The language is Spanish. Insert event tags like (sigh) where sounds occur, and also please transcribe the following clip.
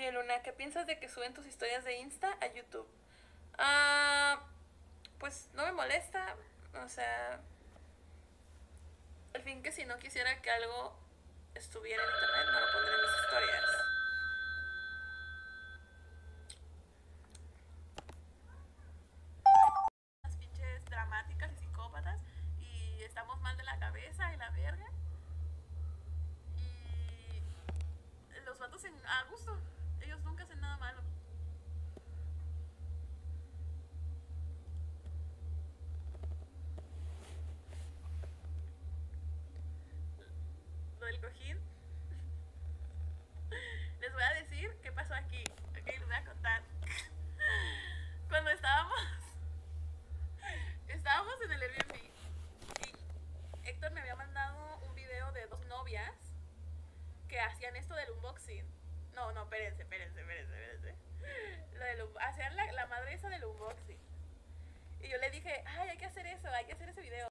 Oye, Luna, ¿qué piensas de que suben tus historias de Insta a YouTube? Ah, pues no me molesta. O sea, al fin que si no quisiera que algo estuviera en internet, no lo pondré en mis historias. Las pinches dramáticas y psicópatas y estamos mal de la cabeza y la verga. Y los vatos en, a. Ellos nunca hacen nada malo. Lo del cojín. (laughs) Les voy a decir qué pasó aquí. Ok, les voy a contar. (laughs) Cuando estábamos. (laughs) Estábamos en el Airbnb. Y Héctor me había mandado un video de dos novias que hacían esto del unboxing. No, no, espérense, espérense, espérense, espérense. Hacer la, la madre esa del unboxing. Y yo le dije, ay, hay que hacer eso, hay que hacer ese video.